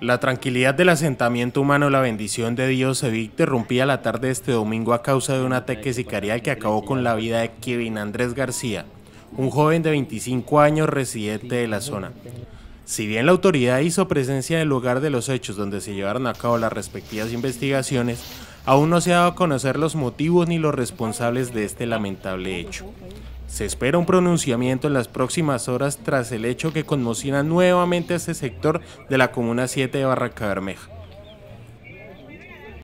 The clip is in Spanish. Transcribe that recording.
La tranquilidad del asentamiento humano La Bendición de Dios se interrumpía la tarde de este domingo a causa de un ataque sicarial que acabó con la vida de Kevin Andrés García, un joven de 25 años residente de la zona. Si bien la autoridad hizo presencia en el lugar de los hechos donde se llevaron a cabo las respectivas investigaciones, aún no se ha dado a conocer los motivos ni los responsables de este lamentable hecho. Se espera un pronunciamiento en las próximas horas tras el hecho que conmociona nuevamente a este sector de la Comuna 7 de Barranca Bermeja.